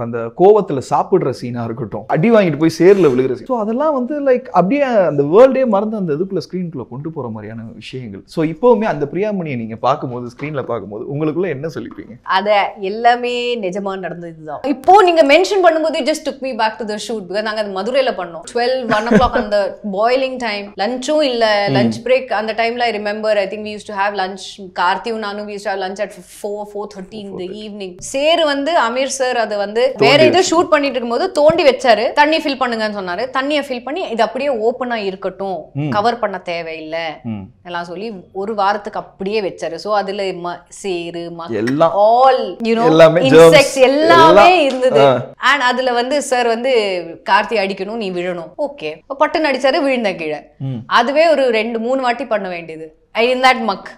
இப்ப அந்த கோவத்துல சாப்பிடுற சீனா இருக்கட்டும் அடி வாங்கிட்டு போய் சேர்ல விழுகிற சீன் ஸோ அதெல்லாம் வந்து லைக் அப்படியே அந்த வேர்ல்டே மறந்து அந்த இதுக்குள்ள ஸ்க்ரீனுக்குள்ள கொண்டு போற மாதிரியான விஷயங்கள். ஸோ இப்போவுமே அந்த பிரியாமணியை நீங்க பார்க்கும்போது ஸ்க்ரீன்ல பார்க்கும்போது உங்களுக்குள்ள என்ன சொல்லிப்பீங்க? அத எல்லாமே நிஜமா நடந்ததுதான் இப்போ நீங்க மென்ஷன் பண்ணும்போது just took me back to the shoot because நாங்க அது மதுரையில பண்ணோம். டுவெல் ஒன் ஓ கிளாக் அந்த பாய்லிங் டைம் லஞ்சும் இல்ல லஞ்ச் பிரேக் அந்த டைம்ல I remember I think we use to have lunch கார்த்தியும் நானும் we use have lunch at four four thirty இந்த ஈவினிங் சேரு வந்து அமீர் சார் அது வந்து வேற இது ஷூட் பண்ணிட்டு இருக்கும்போது தோண்டி வச்சாரு. தண்ணி ஃபில் பண்ணுங்கன்னு சொன்னாரு. தண்ணியை ஃபில் பண்ணி இது அப்படியே ஓப்பனா இருக்கட்டும். கவர் பண்ண தேவையில்லை. எல்லாம் சொல்லி ஒரு வாரத்துக்கு அப்படியே வச்சாரு. சோ அதுல சேரு ஆல் யூனோ. இன்செக்ட்ஸ் எல்லாமே. இருந்தது. அண்ட் அதுல வந்து சார் வந்து கார்த்தி அடிக்கணும் நீ விழணும். ஓகே பட்டுன்னு அடிச்சாரு விழுந்த கீழே. அதுவே ஒரு ரெண்டு மூணு வாட்டி பண்ண வேண்டியது. ஐ இன் தட் மக்